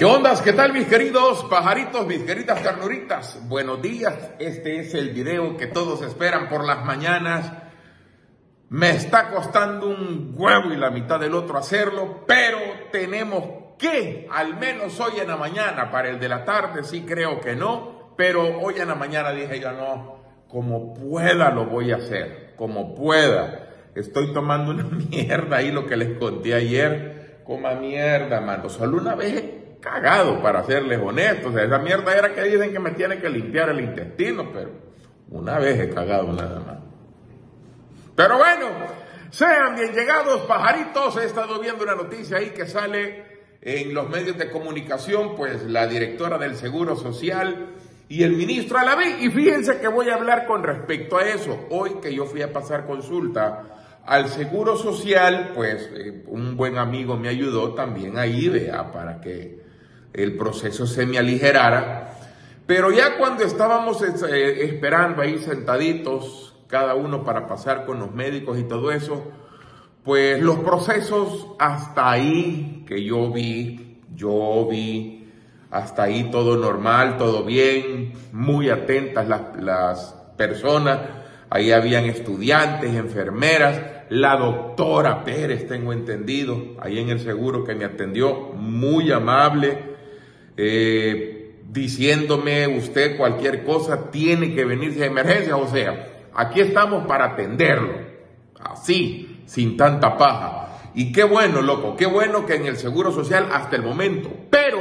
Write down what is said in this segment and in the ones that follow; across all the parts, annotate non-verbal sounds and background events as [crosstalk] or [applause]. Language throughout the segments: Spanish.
¿Qué ondas? ¿Qué tal mis queridos pajaritos, mis queridas ternuritas? Buenos días, este es el video que todos esperan por las mañanas. Me está costando un huevo y la mitad del otro hacerlo, pero tenemos que, al menos hoy en la mañana, para el de la tarde sí creo que no, pero hoy en la mañana dije yo no, como pueda lo voy a hacer, como pueda. Estoy tomando una [laughs] mierda ahí lo que les conté ayer, coma mierda, mano, solo una vez cagado, para serles honestos. Esa mierda era que dicen que me tiene que limpiar el intestino, pero una vez he cagado nada más. Pero bueno, sean bien llegados, pajaritos. He estado viendo una noticia ahí que sale en los medios de comunicación, pues la directora del Seguro Social y el ministro Alaví. Y fíjense que voy a hablar con respecto a eso. Hoy que yo fui a pasar consulta al Seguro Social, pues eh, un buen amigo me ayudó también ahí, vea, para que el proceso se me aligerara. Pero ya cuando estábamos eh, esperando ahí sentaditos, cada uno para pasar con los médicos y todo eso, pues los procesos hasta ahí que yo vi, yo vi, hasta ahí todo normal, todo bien, muy atentas las, las personas, ahí habían estudiantes, enfermeras, la doctora Pérez, tengo entendido, ahí en el seguro que me atendió, muy amable, eh, diciéndome usted cualquier cosa, tiene que venirse de emergencia. O sea, aquí estamos para atenderlo, así, sin tanta paja. Y qué bueno, loco, qué bueno que en el Seguro Social hasta el momento. Pero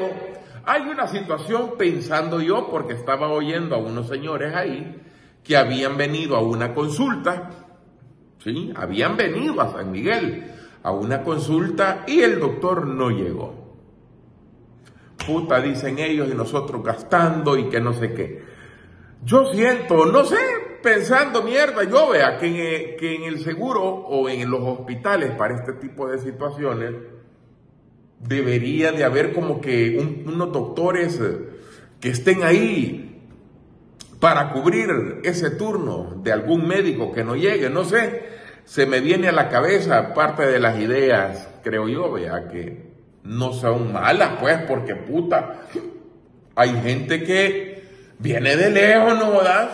hay una situación pensando yo, porque estaba oyendo a unos señores ahí que habían venido a una consulta, ¿sí? Habían venido a San Miguel a una consulta y el doctor no llegó puta, dicen ellos, y nosotros gastando y que no sé qué. Yo siento, no sé, pensando mierda, yo vea que en, eh, que en el seguro o en los hospitales para este tipo de situaciones debería de haber como que unos doctores eh, que estén ahí para cubrir ese turno de algún médico que no llegue, no sé, se me viene a la cabeza parte de las ideas, creo yo, vea, que no son malas, pues, porque puta, hay gente que viene de lejos, ¿no das?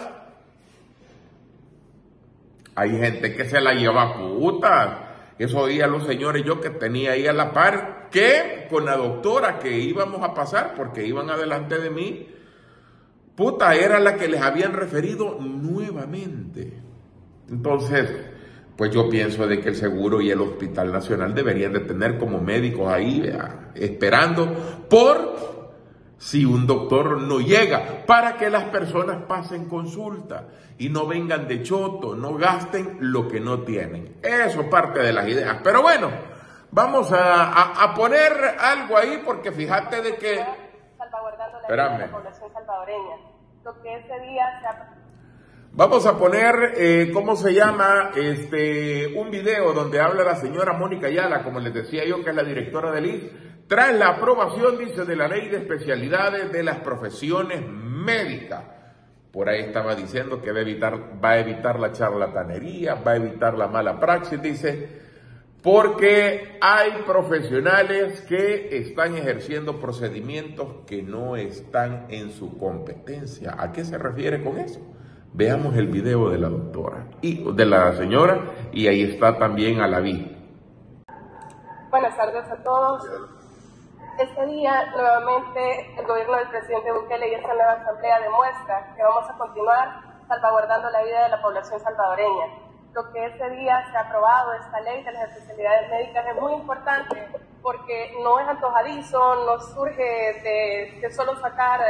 Hay gente que se la lleva puta. Eso oía los señores yo que tenía ahí a la par, que con la doctora que íbamos a pasar, porque iban adelante de mí, puta, era la que les habían referido nuevamente. Entonces, pues yo pienso de que el seguro y el Hospital Nacional deberían de tener como médicos ahí esperando por si un doctor no llega, para que las personas pasen consulta y no vengan de choto, no gasten lo que no tienen. Eso parte de las ideas. Pero bueno, vamos a, poner algo ahí porque fíjate de que... Salvaguardando la, población salvadoreña. Lo que ese día se ha Vamos a poner, eh, ¿cómo se llama? Este, un video donde habla la señora Mónica Ayala, como les decía yo, que es la directora del IS, tras la aprobación, dice, de la ley de especialidades de las profesiones médicas. Por ahí estaba diciendo que va a evitar, va a evitar la charlatanería, va a evitar la mala praxis, dice, porque hay profesionales que están ejerciendo procedimientos que no están en su competencia. ¿A qué se refiere con eso? Veamos el video de la doctora y de la señora y ahí está también a la vi. Buenas tardes a todos. Este día nuevamente el gobierno del presidente Bukele y esta nueva asamblea demuestra que vamos a continuar salvaguardando la vida de la población salvadoreña. Lo que este día se ha aprobado, esta ley de las especialidades médicas, es muy importante porque no es antojadizo, no surge de, de solo sacar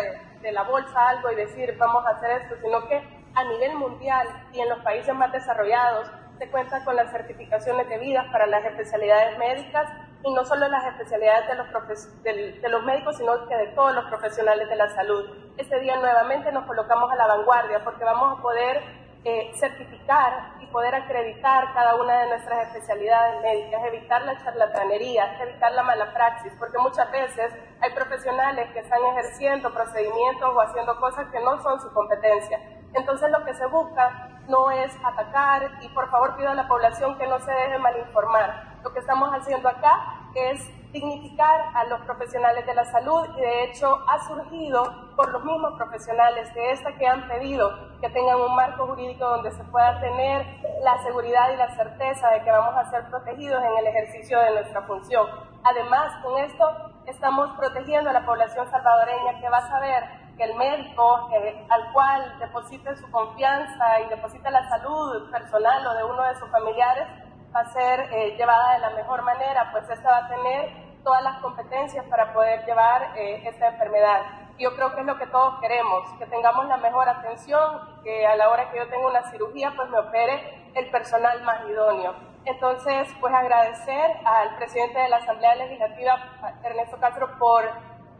de la bolsa algo y decir vamos a hacer esto, sino que a nivel mundial y en los países más desarrollados se cuenta con las certificaciones debidas para las especialidades médicas y no solo las especialidades de los, de, los médicos, sino que de todos los profesionales de la salud. Este día nuevamente nos colocamos a la vanguardia porque vamos a poder eh, certificar y poder acreditar cada una de nuestras especialidades médicas, evitar la charlatanería, evitar la mala praxis, porque muchas veces hay profesionales que están ejerciendo procedimientos o haciendo cosas que no son su competencia. Entonces lo que se busca no es atacar y por favor pido a la población que no se deje malinformar. Lo que estamos haciendo acá es dignificar a los profesionales de la salud y de hecho ha surgido por los mismos profesionales de esta que han pedido que tengan un marco jurídico donde se pueda tener la seguridad y la certeza de que vamos a ser protegidos en el ejercicio de nuestra función. Además, con esto estamos protegiendo a la población salvadoreña que va a saber que el médico al cual deposite su confianza y deposite la salud personal o de uno de sus familiares va a ser eh, llevada de la mejor manera, pues esta va a tener todas las competencias para poder llevar eh, esta enfermedad. Yo creo que es lo que todos queremos, que tengamos la mejor atención, que a la hora que yo tenga una cirugía, pues me opere el personal más idóneo. Entonces, pues agradecer al presidente de la Asamblea Legislativa, Ernesto Castro, por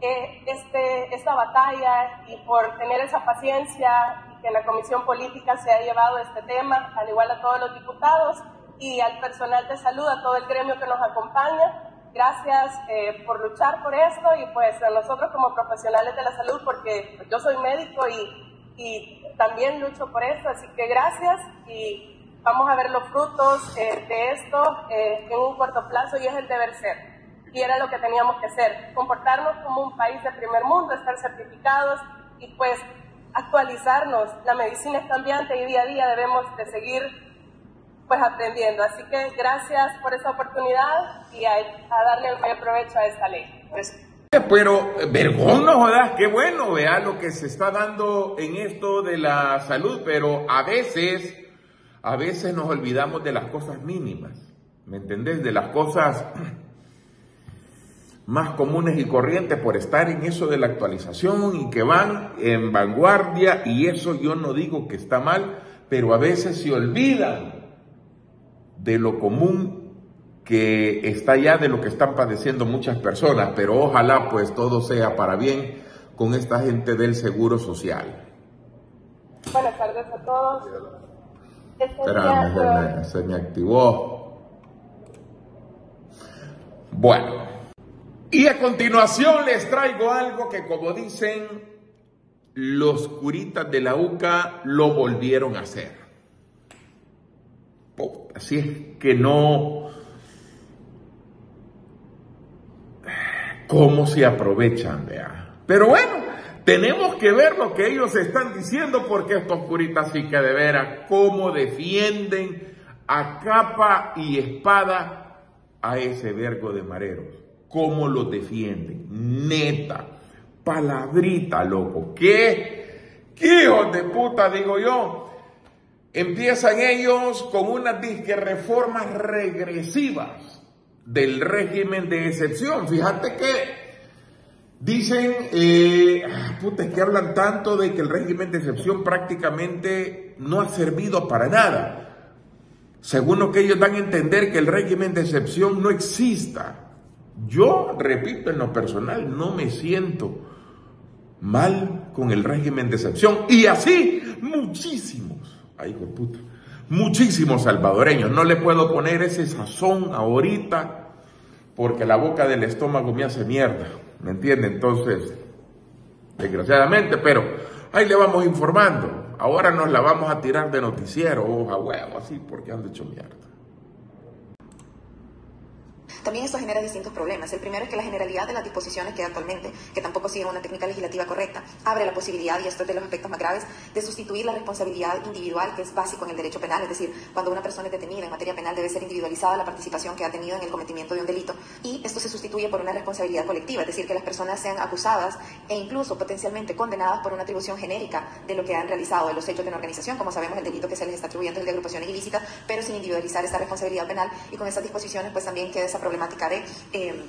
eh, este, esta batalla y por tener esa paciencia y que en la Comisión Política se ha llevado este tema, al igual a todos los diputados y al personal de salud, a todo el gremio que nos acompaña. Gracias eh, por luchar por esto y pues a nosotros como profesionales de la salud, porque yo soy médico y, y también lucho por esto, así que gracias y vamos a ver los frutos eh, de esto eh, en un corto plazo y es el deber ser. Y era lo que teníamos que hacer, comportarnos como un país de primer mundo, estar certificados y pues actualizarnos. La medicina es cambiante y día a día debemos de seguir pues aprendiendo. Así que gracias por esa oportunidad y a, darle el mayor provecho a esta ley. Pues, pero, vergón, no jodas, qué bueno, vea lo que se está dando en esto de la salud, pero a veces, a veces nos olvidamos de las cosas mínimas, ¿me entendés? De las cosas más comunes y corrientes por estar en eso de la actualización y que van en vanguardia y eso yo no digo que está mal, pero a veces se olvidan de lo común que está ya de lo que están padeciendo muchas personas, pero ojalá pues todo sea para bien con esta gente del Seguro Social. Buenas tardes a todos. Este Espérame, se me activó. Bueno, y a continuación les traigo algo que como dicen los curitas de la UCA lo volvieron a hacer. Así es que no... ¿Cómo se aprovechan? Vea? Pero bueno, tenemos que ver lo que ellos están diciendo porque estos puritas sí que de veras, cómo defienden a capa y espada a ese vergo de mareros. ¿Cómo lo defienden? Neta, palabrita, loco. ¿Qué? ¿Qué hijos de puta, digo yo? Empiezan ellos con unas disque reformas regresivas del régimen de excepción. Fíjate que dicen, eh, ah, puta, que hablan tanto de que el régimen de excepción prácticamente no ha servido para nada. Según lo que ellos dan a entender que el régimen de excepción no exista. Yo, repito, en lo personal, no me siento mal con el régimen de excepción. Y así, muchísimos Ay, hijo puta. Muchísimos salvadoreños. No le puedo poner ese sazón ahorita porque la boca del estómago me hace mierda. ¿Me entiende? Entonces, desgraciadamente, pero ahí le vamos informando. Ahora nos la vamos a tirar de noticiero, hoja huevo, así, porque han hecho mierda. También esto genera distintos problemas. El primero es que la generalidad de las disposiciones que actualmente, que tampoco siguen una técnica legislativa correcta, abre la posibilidad, y esto es de los aspectos más graves, de sustituir la responsabilidad individual, que es básico en el derecho penal. Es decir, cuando una persona es detenida en materia penal debe ser individualizada la participación que ha tenido en el cometimiento de un delito. Y esto se sustituye por una responsabilidad colectiva, es decir, que las personas sean acusadas e incluso potencialmente condenadas por una atribución genérica de lo que han realizado, de los hechos de una organización, como sabemos el delito que se les está atribuyendo es el de agrupaciones ilícitas, pero sin individualizar esa responsabilidad penal y con esas disposiciones pues también queda esa problemática de eh,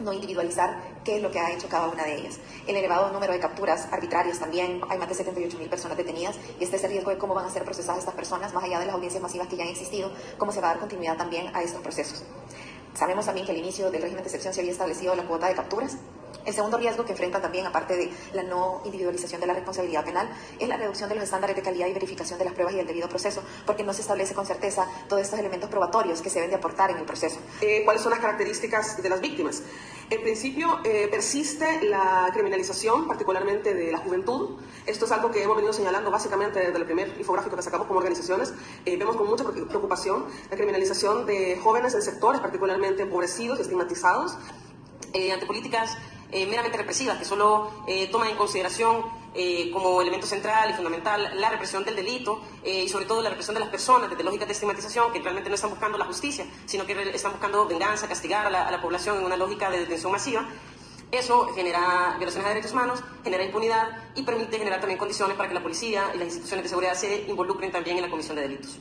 no individualizar qué es lo que ha hecho cada una de ellas. El elevado número de capturas arbitrarias también, hay más de 78 mil personas detenidas y este es el riesgo de cómo van a ser procesadas estas personas, más allá de las audiencias masivas que ya han existido, cómo se va a dar continuidad también a estos procesos. Sabemos también que al inicio del régimen de excepción se había establecido la cuota de capturas el segundo riesgo que enfrentan también, aparte de la no individualización de la responsabilidad penal, es la reducción de los estándares de calidad y verificación de las pruebas y el debido proceso, porque no se establece con certeza todos estos elementos probatorios que se deben de aportar en el proceso. Eh, ¿Cuáles son las características de las víctimas? En principio, eh, persiste la criminalización, particularmente de la juventud. Esto es algo que hemos venido señalando básicamente desde el primer infográfico que sacamos como organizaciones. Eh, vemos con mucha preocupación la criminalización de jóvenes en sectores particularmente empobrecidos estigmatizados eh, ante políticas eh, meramente represivas que solo eh, toman en consideración eh, como elemento central y fundamental la represión del delito y sobre todo la represión de las personas desde lógicas de estigmatización que realmente no están buscando la justicia, sino que están buscando venganza, castigar a la, a la población en una lógica de detención masiva. Eso genera violaciones de derechos humanos, genera impunidad y permite generar también condiciones para que la policía y las instituciones de seguridad se involucren también en la comisión de delitos.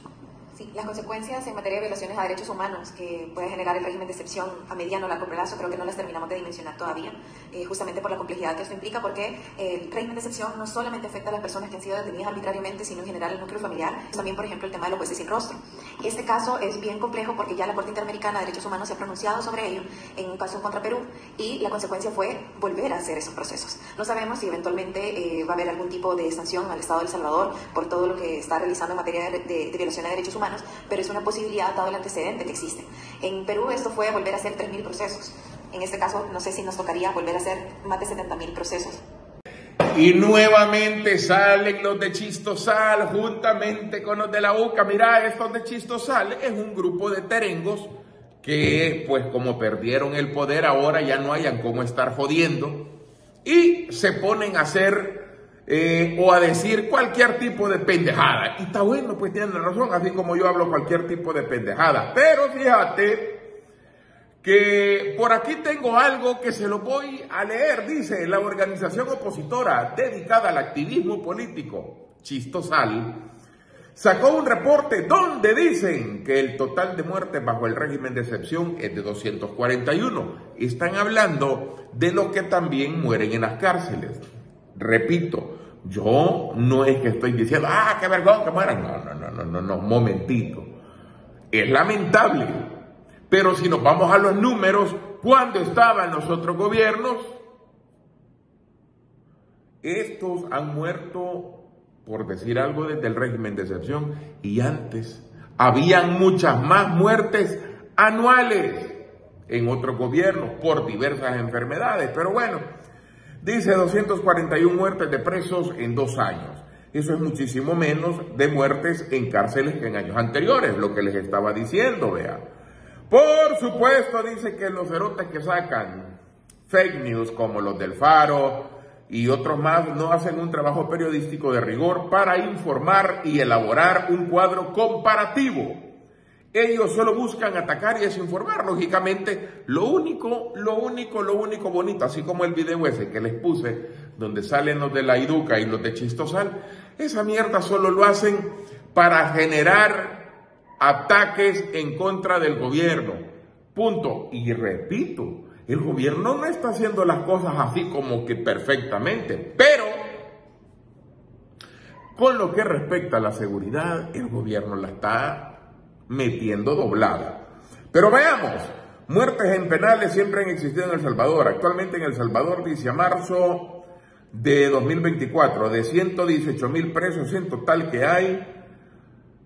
Sí, las consecuencias en materia de violaciones a derechos humanos que puede generar el régimen de excepción a mediano o largo plazo, creo que no las terminamos de dimensionar todavía, eh, justamente por la complejidad que esto implica, porque el régimen de excepción no solamente afecta a las personas que han sido detenidas arbitrariamente, sino en general el núcleo familiar, también, por ejemplo, el tema de los jueces sin rostro. Este caso es bien complejo porque ya la Corte Interamericana de Derechos Humanos se ha pronunciado sobre ello en un caso contra Perú y la consecuencia fue volver a hacer esos procesos. No sabemos si eventualmente eh, va a haber algún tipo de sanción al Estado de El Salvador por todo lo que está realizando en materia de, de- de violación a derechos humanos, pero es una posibilidad dado el antecedente que existe. En Perú esto fue volver a hacer 3.000 procesos. En este caso, no sé si nos tocaría volver a hacer más de 70.000 procesos. Y nuevamente salen los de Chistosal juntamente con los de la UCA. Mira, estos de Chistosal es un grupo de terengos que, pues como perdieron el poder, ahora ya no hayan cómo estar jodiendo. Y se ponen a hacer eh, o a decir cualquier tipo de pendejada. Y está bueno, pues tienen razón, así como yo hablo cualquier tipo de pendejada. Pero fíjate que por aquí tengo algo que se lo voy a leer. Dice la organización opositora dedicada al activismo político, Chistosal, sacó un reporte donde dicen que el total de muertes bajo el régimen de excepción es de 241. Están hablando de los que también mueren en las cárceles. Repito, yo no es que estoy diciendo, ah, qué vergüenza que mueran. No, no, no, no, no, no, momentito. Es lamentable. Pero si nos vamos a los números, cuando estaban los otros gobiernos, estos han muerto, por decir algo, desde el régimen de excepción y antes. Habían muchas más muertes anuales en otros gobiernos por diversas enfermedades. Pero bueno, dice 241 muertes de presos en dos años. Eso es muchísimo menos de muertes en cárceles que en años anteriores, lo que les estaba diciendo, vea. Por supuesto, dice que los erotes que sacan fake news como los del Faro y otros más no hacen un trabajo periodístico de rigor para informar y elaborar un cuadro comparativo. Ellos solo buscan atacar y desinformar. Lógicamente, lo único, lo único, lo único bonito, así como el video ese que les puse, donde salen los de la Iduca y los de Chistosal, esa mierda solo lo hacen para generar ataques en contra del gobierno. Punto. Y repito, el gobierno no está haciendo las cosas así como que perfectamente, pero con lo que respecta a la seguridad, el gobierno la está metiendo doblada. Pero veamos, muertes en penales siempre han existido en El Salvador. Actualmente en El Salvador dice a marzo de 2024, de 118 mil presos en total que hay,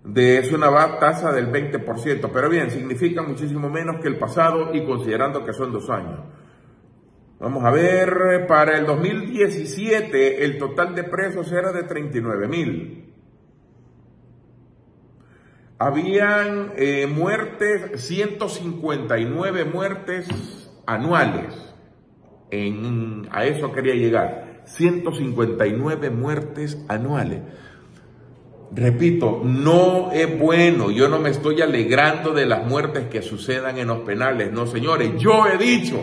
de, es una tasa del 20%, pero bien, significa muchísimo menos que el pasado y considerando que son dos años. Vamos a ver, para el 2017 el total de presos era de 39 mil. Habían eh, muertes, 159 muertes anuales. En, a eso quería llegar. 159 muertes anuales. Repito, no es bueno, yo no me estoy alegrando de las muertes que sucedan en los penales, no señores, yo he dicho,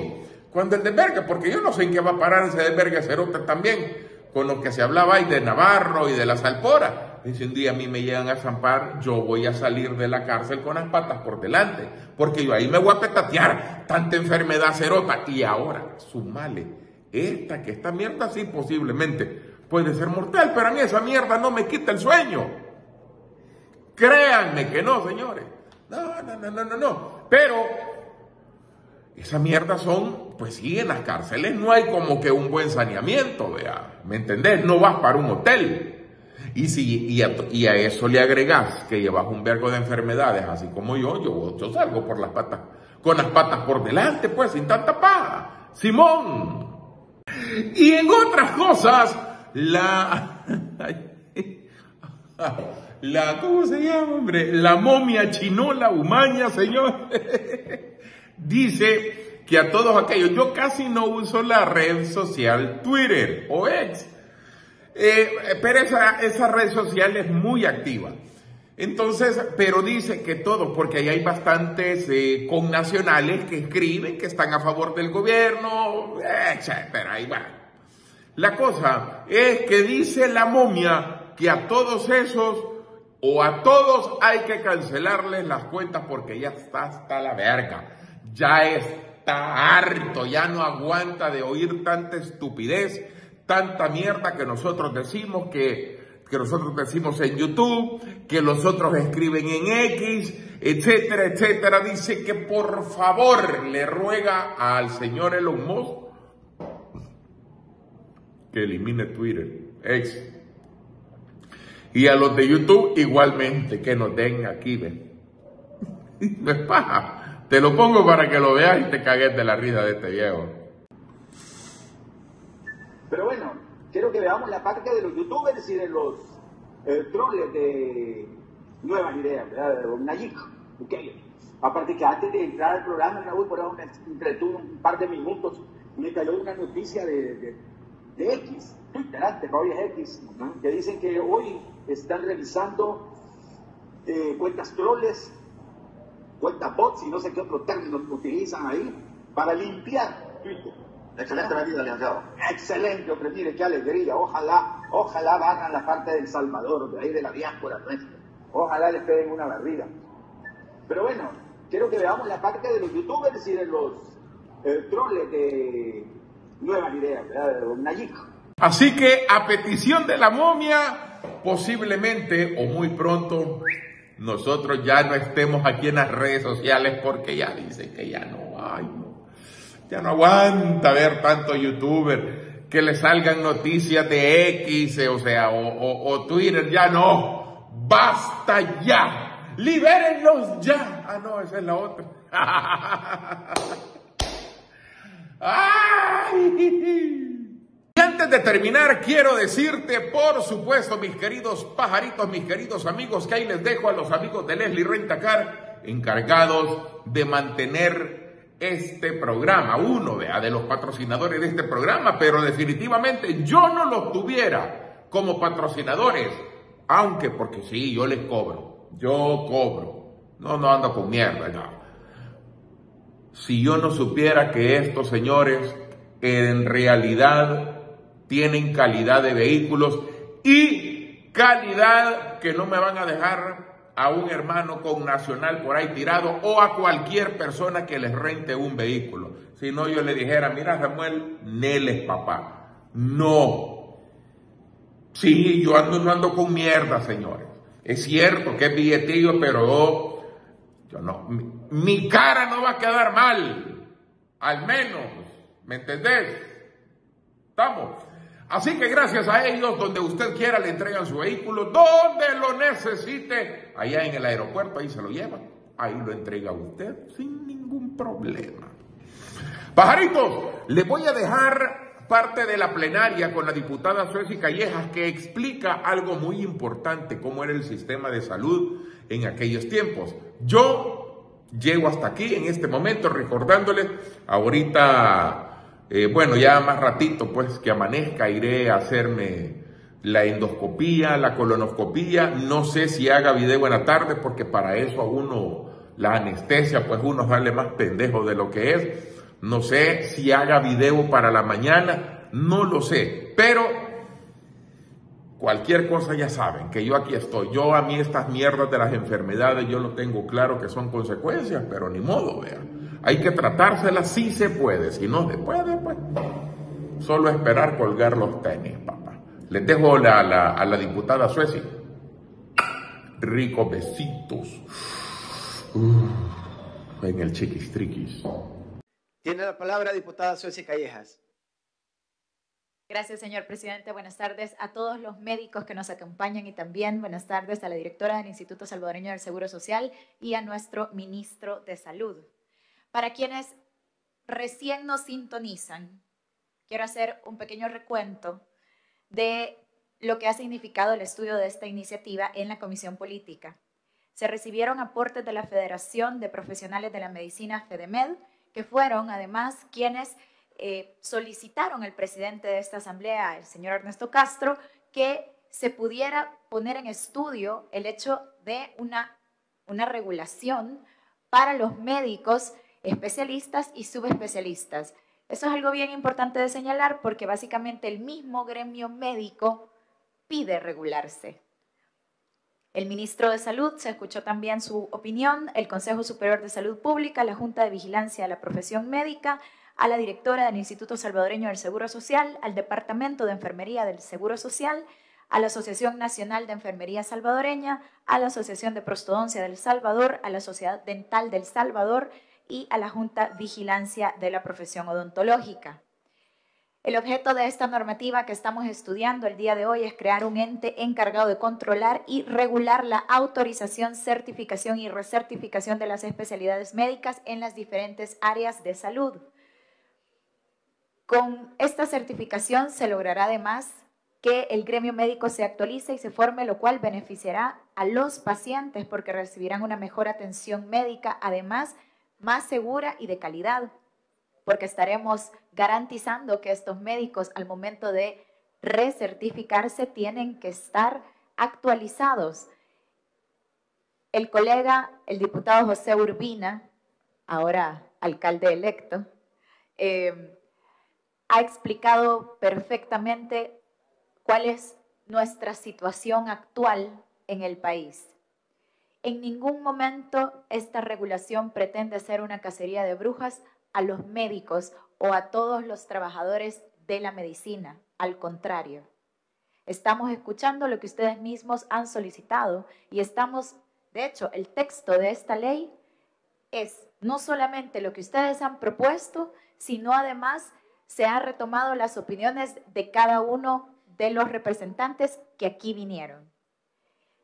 cuando el desvergue, porque yo no sé en qué va a parar ese desvergue cerote también, con lo que se hablaba ahí de Navarro y de la Salpora, si un día a mí me llegan a zampar, yo voy a salir de la cárcel con las patas por delante, porque yo ahí me voy a petatear, tanta enfermedad cerota, y ahora, sumale, esta, que esta mierda sí posiblemente puede ser mortal, pero a mí esa mierda no me quita el sueño. Créanme que no, señores. No, no, no, no, no, no. Pero esa mierda son, pues sí, en las cárceles no hay como que un buen saneamiento, vea. ¿Me entendés? No vas para un hotel. Y, si, y, a, eso le agregás que llevas un vergo de enfermedades, así como yo, yo, yo salgo por las patas, con las patas por delante, pues, sin tanta paja. Simón. Y en otras cosas, la... La, ¿cómo se llama, hombre? La momia chinola humaña, señor. Dice que a todos aquellos, yo casi no uso la red social Twitter o X, eh, pero esa, esa red social es muy activa. Entonces, pero dice que todos, porque ahí hay bastantes eh, connacionales que escriben que están a favor del gobierno, pero ahí va. La cosa es que dice la momia que a todos esos o a todos hay que cancelarles las cuentas porque ya está hasta la verga. Ya está harto, ya no aguanta de oír tanta estupidez, tanta mierda que nosotros decimos que que nosotros decimos en YouTube, que los otros escriben en X, etcétera, etcétera. Dice que por favor le ruega al señor Elon Musk que elimine Twitter, X. Y a los de YouTube igualmente, que nos den aquí, ven. No es paja. Te lo pongo para que lo veas y te cagues de la risa de este viejo. Pero bueno, quiero que veamos la parte de los youtubers y de los eh, troles de nuevas ideas, ¿verdad? De Nayik. Aparte que antes de entrar al programa, Raúl, por ahora me entretuvo un par de minutos, me cayó una noticia de, X, Twitter, antes, X, que dicen que hoy están revisando eh, cuentas troles, cuentas bots y no sé qué otro término utilizan ahí para limpiar Twitter. Excelente medida, licenciado. Excelente, hombre, mire qué alegría. Ojalá, ojalá barran la parte del Salvador, de ahí de la diáspora nuestra. Ojalá les peguen una barrida. Pero bueno, quiero que veamos la parte de los youtubers y de los eh, troles de nuevas ideas, ¿verdad? De Nayik. Así que a petición de la momia, posiblemente o muy pronto nosotros ya no estemos aquí en las redes sociales porque ya dicen que ya no hay. Ya no aguanta ver tanto youtuber que le salgan noticias de X, o sea, o, Twitter, ya no. Basta ya. Libérenlos ya. Ah, no, esa es la otra. [laughs] Y antes de terminar, quiero decirte, por supuesto, mis queridos pajaritos, mis queridos amigos, que ahí les dejo a los amigos de Leslie Rentacar, encargados de mantener este programa, uno de los patrocinadores de este programa, pero definitivamente yo no los tuviera como patrocinadores, aunque porque sí, yo les cobro, yo cobro, no, no ando con mierda, no. Si yo no supiera que estos señores en realidad tienen calidad de vehículos y calidad que no me van a dejar a un hermano con nacional por ahí tirado o a cualquier persona que les rente un vehículo. Si no, yo le dijera, mira Samuel, Neles papá. No. Sí, yo ando, no ando con mierda, señores. Es cierto que es billetillo, pero yo no. Mi, cara no va a quedar mal. Al menos. ¿Me entendés? ¿Estamos? Así que gracias a ellos, donde usted quiera, le entregan su vehículo, donde lo necesite, allá en el aeropuerto, ahí se lo llevan, ahí lo entrega usted sin ningún problema. Pajaritos, le voy a dejar parte de la plenaria con la diputada Sueci Callejas que explica algo muy importante, cómo era el sistema de salud en aquellos tiempos. Yo llego hasta aquí en este momento recordándole ahorita eh, bueno, ya más ratito, pues que amanezca, iré a hacerme la endoscopía, la colonoscopía. No sé si haga video en la tarde, porque para eso a uno, la anestesia, pues uno sale más pendejo de lo que es. No sé si haga video para la mañana, no lo sé. Pero cualquier cosa ya saben, que yo aquí estoy. Yo a mí estas mierdas de las enfermedades, yo lo tengo claro que son consecuencias, pero ni modo, vean. Hay que tratársela si se puede. Si no se puede, pues solo esperar colgar los tenis, papá. Les dejo a la diputada Sueci. Ricos besitos. en el chiquistriquis. Tiene la palabra diputada Sueci Callejas. Gracias, señor presidente. Buenas tardes a todos los médicos que nos acompañan y también buenas tardes a la directora del Instituto Salvadoreño del Seguro Social y a nuestro ministro de Salud. Para quienes recién nos sintonizan, quiero hacer un pequeño recuento de lo que ha significado el estudio de esta iniciativa en la Comisión Política. Se recibieron aportes de la Federación de Profesionales de la Medicina FEDEMED, que fueron además quienes eh, solicitaron al presidente de esta asamblea, el señor Ernesto Castro, que se pudiera poner en estudio el hecho de una, una regulación para los médicos especialistas y subespecialistas. Eso es algo bien importante de señalar porque básicamente el mismo gremio médico pide regularse. El ministro de Salud se escuchó también su opinión, el Consejo Superior de Salud Pública, la Junta de Vigilancia de la Profesión Médica, a la directora del Instituto Salvadoreño del Seguro Social, al Departamento de Enfermería del Seguro Social, a la Asociación Nacional de Enfermería Salvadoreña, a la Asociación de Prostodoncia del Salvador, a la Sociedad Dental del Salvador y a la Junta Vigilancia de la Profesión Odontológica. El objeto de esta normativa que estamos estudiando el día de hoy es crear un ente encargado de controlar y regular la autorización, certificación y recertificación de las especialidades médicas en las diferentes áreas de salud. Con esta certificación se logrará además que el gremio médico se actualice y se forme, lo cual beneficiará a los pacientes porque recibirán una mejor atención médica, además más segura y de calidad porque estaremos garantizando que estos médicos al momento de recertificarse tienen que estar actualizados. El colega, el diputado José Urbina, ahora alcalde electo, eh, ha explicado perfectamente cuál es nuestra situación actual en el país. En ningún momento esta regulación pretende ser una cacería de brujas a los médicos o a todos los trabajadores de la medicina. Al contrario, estamos escuchando lo que ustedes mismos han solicitado y estamos, de hecho, el texto de esta ley es no solamente lo que ustedes han propuesto, sino además se han retomado las opiniones de cada uno de los representantes que aquí vinieron.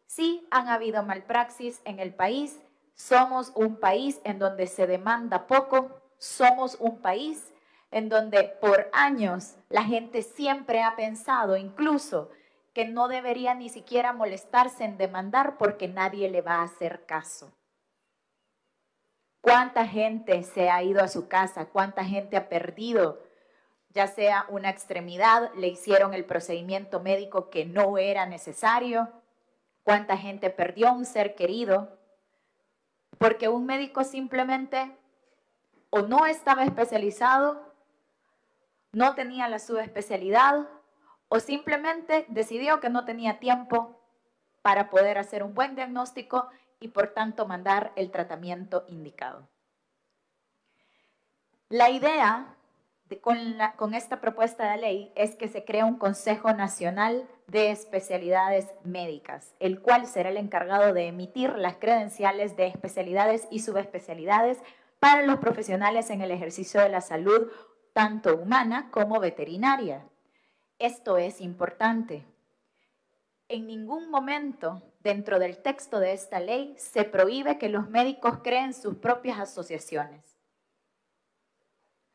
Sí han habido malpraxis en el país, somos un país en donde se demanda poco, somos un país en donde por años la gente siempre ha pensado incluso que no debería ni siquiera molestarse en demandar porque nadie le va a hacer caso. ¿Cuánta gente se ha ido a su casa? ¿Cuánta gente ha perdido? Ya sea una extremidad, le hicieron el procedimiento médico que no era necesario. ¿Cuánta gente perdió un ser querido? Porque un médico simplemente o no estaba especializado, no tenía la subespecialidad o simplemente decidió que no tenía tiempo para poder hacer un buen diagnóstico y por tanto mandar el tratamiento indicado. La idea con, esta propuesta de ley es que se crea un Consejo Nacional de Especialidades Médicas, el cual será el encargado de emitir las credenciales de especialidades y subespecialidades para los profesionales en el ejercicio de la salud, tanto humana como veterinaria. Esto es importante. En ningún momento dentro del texto de esta ley se prohíbe que los médicos creen sus propias asociaciones,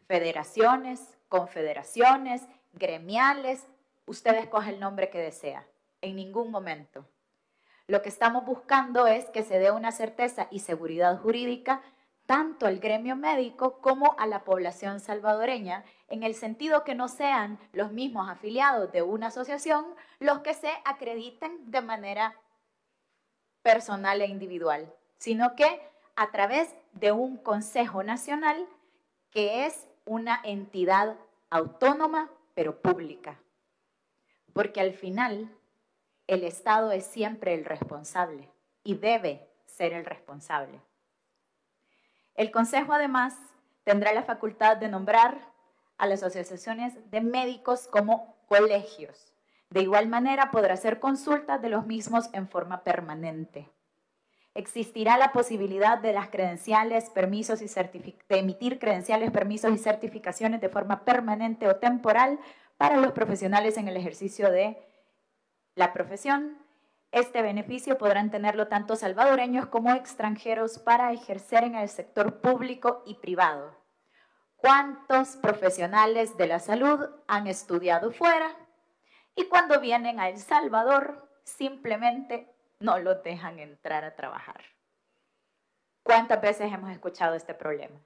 federaciones, confederaciones, gremiales, usted escoge el nombre que desea, en ningún momento. Lo que estamos buscando es que se dé una certeza y seguridad jurídica tanto al gremio médico como a la población salvadoreña, en el sentido que no sean los mismos afiliados de una asociación los que se acrediten de manera personal e individual, sino que a través de un Consejo Nacional que es una entidad autónoma pero pública. Porque al final el Estado es siempre el responsable y debe ser el responsable. El Consejo además tendrá la facultad de nombrar a las asociaciones de médicos como colegios. De igual manera podrá hacer consultas de los mismos en forma permanente. Existirá la posibilidad de las credenciales, permisos y de emitir credenciales, permisos y certificaciones de forma permanente o temporal para los profesionales en el ejercicio de la profesión este beneficio podrán tenerlo tanto salvadoreños como extranjeros para ejercer en el sector público y privado. ¿Cuántos profesionales de la salud han estudiado fuera y cuando vienen a El Salvador simplemente no los dejan entrar a trabajar? ¿Cuántas veces hemos escuchado este problema?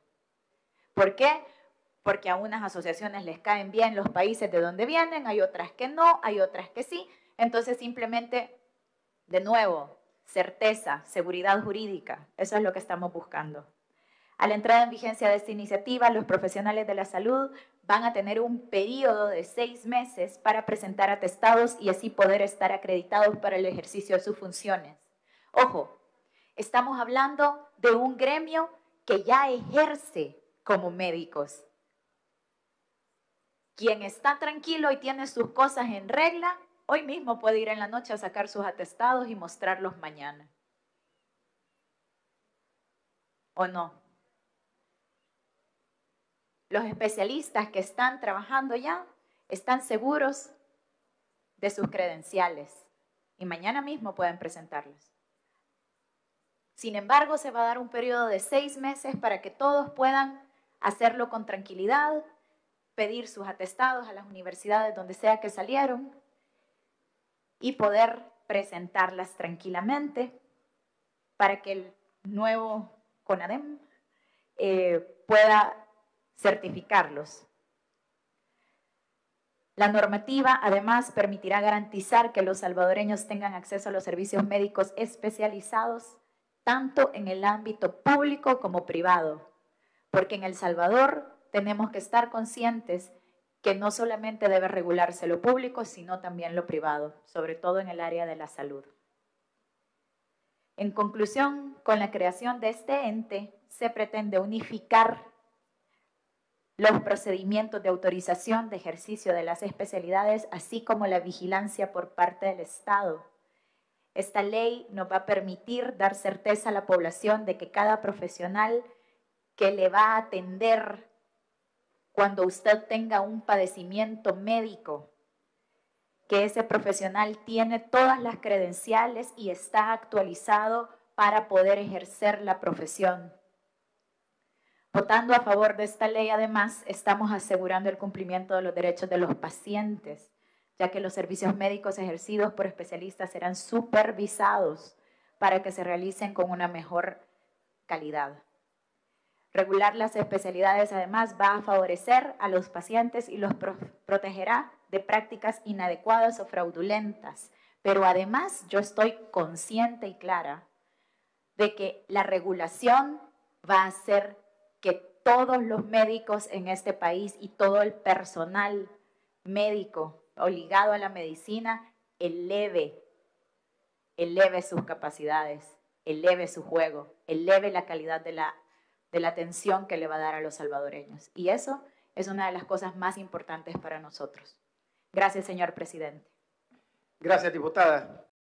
¿Por qué? Porque a unas asociaciones les caen bien los países de donde vienen, hay otras que no, hay otras que sí. Entonces simplemente, de nuevo, certeza, seguridad jurídica, eso es lo que estamos buscando. A la entrada en vigencia de esta iniciativa, los profesionales de la salud van a tener un periodo de seis meses para presentar atestados y así poder estar acreditados para el ejercicio de sus funciones. Ojo, estamos hablando de un gremio que ya ejerce como médicos. Quien está tranquilo y tiene sus cosas en regla, hoy mismo puede ir en la noche a sacar sus atestados y mostrarlos mañana. ¿O no? Los especialistas que están trabajando ya están seguros de sus credenciales y mañana mismo pueden presentarlos. Sin embargo, se va a dar un periodo de seis meses para que todos puedan hacerlo con tranquilidad, pedir sus atestados a las universidades donde sea que salieron y poder presentarlas tranquilamente para que el nuevo CONADEM eh, pueda certificarlos. La normativa además permitirá garantizar que los salvadoreños tengan acceso a los servicios médicos especializados tanto en el ámbito público como privado, porque en El Salvador tenemos que estar conscientes que no solamente debe regularse lo público, sino también lo privado, sobre todo en el área de la salud. En conclusión, con la creación de este ente se pretende unificar los procedimientos de autorización de ejercicio de las especialidades, así como la vigilancia por parte del Estado. Esta ley nos va a permitir dar certeza a la población de que cada profesional que le va a atender cuando usted tenga un padecimiento médico, que ese profesional tiene todas las credenciales y está actualizado para poder ejercer la profesión. Votando a favor de esta ley, además, estamos asegurando el cumplimiento de los derechos de los pacientes, ya que los servicios médicos ejercidos por especialistas serán supervisados para que se realicen con una mejor calidad. Regular las especialidades, además, va a favorecer a los pacientes y los protegerá de prácticas inadecuadas o fraudulentas. Pero además, yo estoy consciente y clara de que la regulación va a ser que todos los médicos en este país y todo el personal médico obligado a la medicina eleve, eleve sus capacidades, eleve su juego, eleve la calidad de la, de la atención que le va a dar a los salvadoreños. Y eso es una de las cosas más importantes para nosotros. Gracias, señor presidente. Gracias, diputada.